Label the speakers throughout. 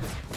Speaker 1: Yeah.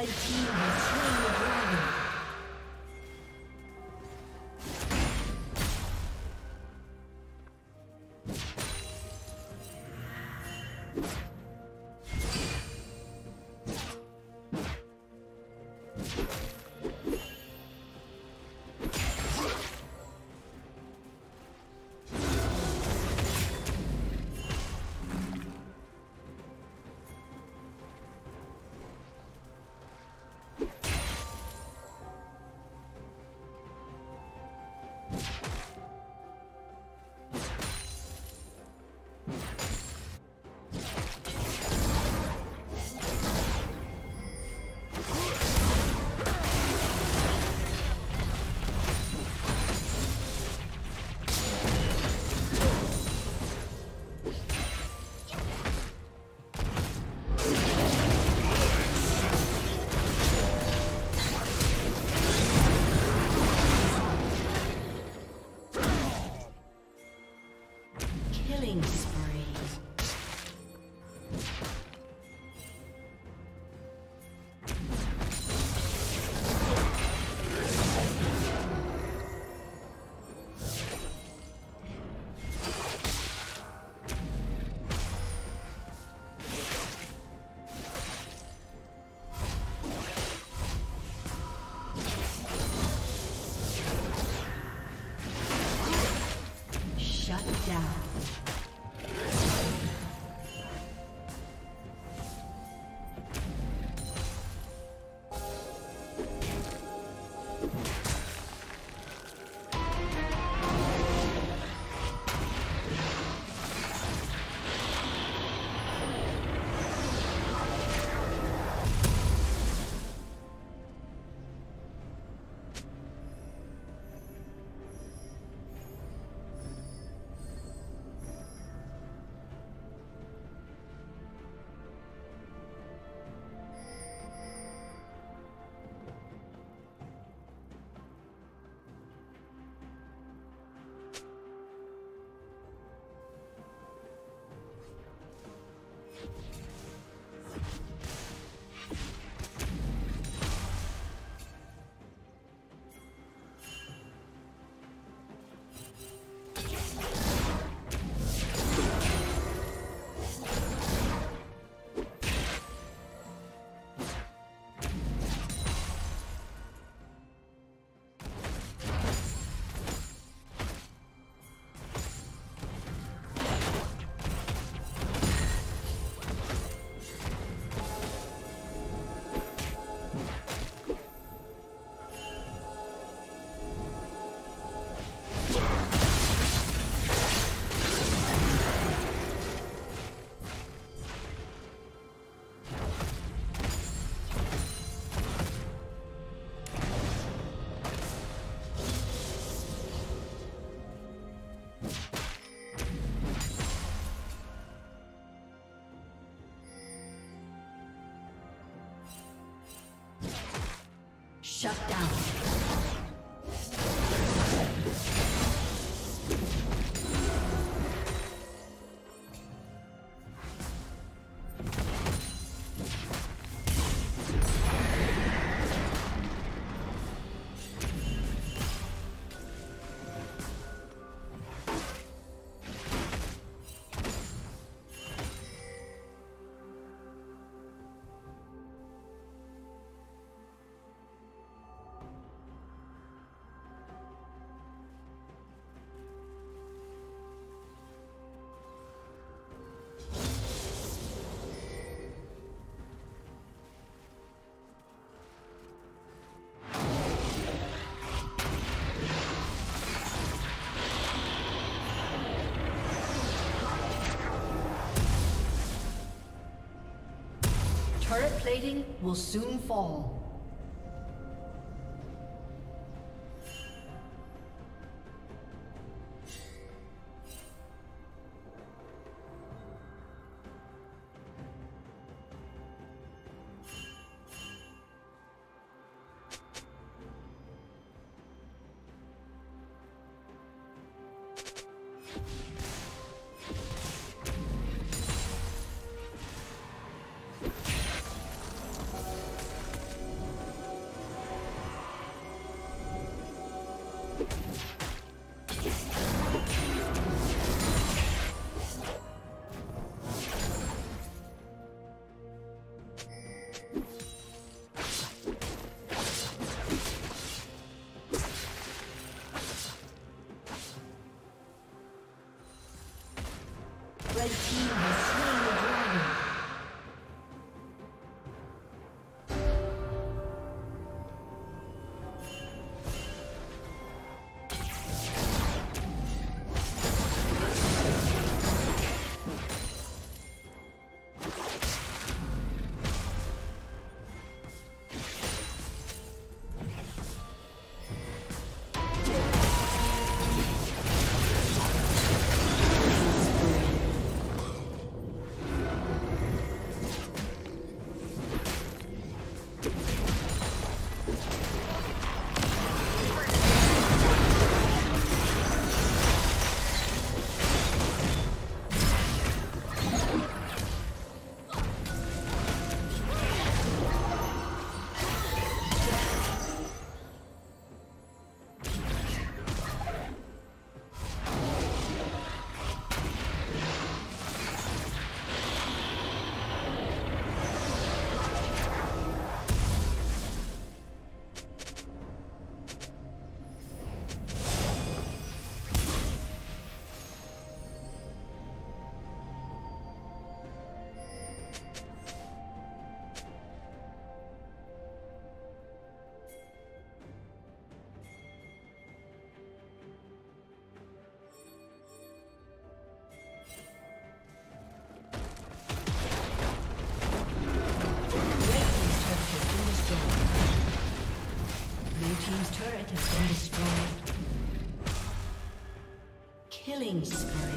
Speaker 1: Red team Shut down. Turret plating will soon fall. you Killing spree.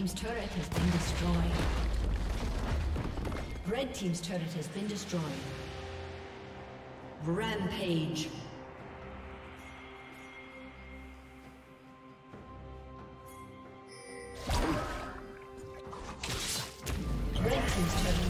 Speaker 1: Team's turret has been destroyed. Red team's turret has been destroyed. Rampage. Red team's turret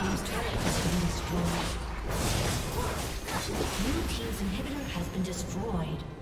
Speaker 1: Blue Team's inhibitor has been destroyed.